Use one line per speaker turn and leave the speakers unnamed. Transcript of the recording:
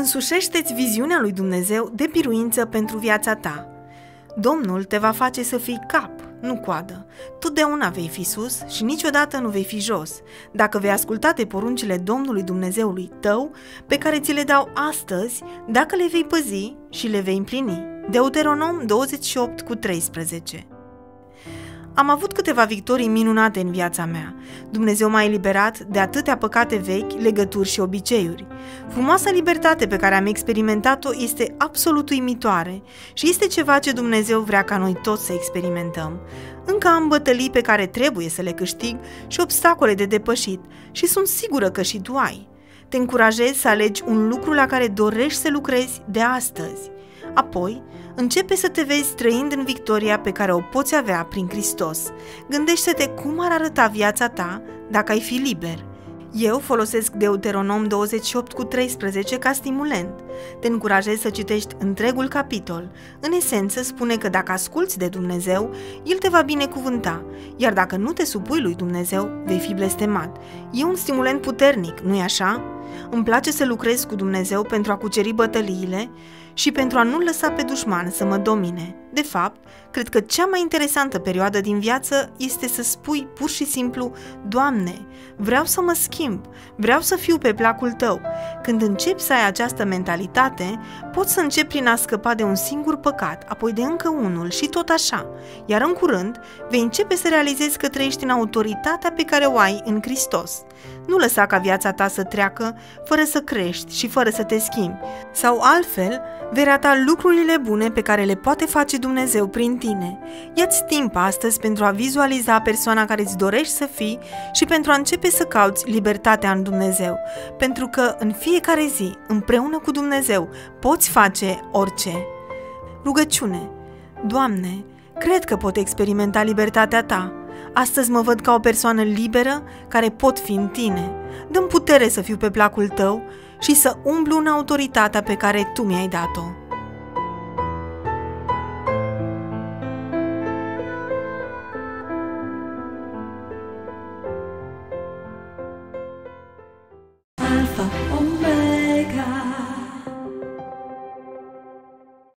Însușește-ți viziunea lui Dumnezeu de biruință pentru viața ta. Domnul te va face să fii cap, nu coadă. Totdeauna vei fi sus și niciodată nu vei fi jos, dacă vei asculta de poruncile Domnului Dumnezeului tău, pe care ți le dau astăzi, dacă le vei păzi și le vei împlini. Deuteronom 28 cu 13 am avut câteva victorii minunate în viața mea. Dumnezeu m-a eliberat de atâtea păcate vechi, legături și obiceiuri. Frumoasa libertate pe care am experimentat-o este absolut uimitoare și este ceva ce Dumnezeu vrea ca noi toți să experimentăm. Încă am bătălii pe care trebuie să le câștig și obstacole de depășit și sunt sigură că și tu ai. Te încurajez să alegi un lucru la care dorești să lucrezi de astăzi. Apoi, începe să te vezi trăind în victoria pe care o poți avea prin Hristos. Gândește-te cum ar arăta viața ta dacă ai fi liber. Eu folosesc Deuteronom 28 cu 13 ca stimulent. Te încurajez să citești întregul capitol. În esență spune că dacă asculți de Dumnezeu, El te va binecuvânta, iar dacă nu te supui lui Dumnezeu, vei fi blestemat. E un stimulent puternic, nu-i așa? Îmi place să lucrez cu Dumnezeu pentru a cuceri bătăliile și pentru a nu lăsa pe dușman să mă domine. De fapt, cred că cea mai interesantă perioadă din viață este să spui pur și simplu, Doamne, vreau să mă schimb, vreau să fiu pe placul Tău. Când începi să ai această mentalitate, poți să începi prin a scăpa de un singur păcat, apoi de încă unul și tot așa. Iar în curând, vei începe să realizezi că trăiești în autoritatea pe care o ai în Hristos. Nu lăsa ca viața ta să treacă fără să crești și fără să te schimbi. Sau altfel, vei rata lucrurile bune pe care le poate face Dumnezeu prin tine. Ia-ți timp astăzi pentru a vizualiza persoana care îți dorești să fii și pentru a începe să cauți libertatea în Dumnezeu. Pentru că în fiecare zi, împreună cu Dumnezeu, poți face orice. Rugăciune Doamne, cred că pot experimenta libertatea Ta. Astăzi mă văd ca o persoană liberă care pot fi în tine. Dăm putere să fiu pe placul tău și să umblu în autoritatea pe care tu mi-ai dat-o. Alpha.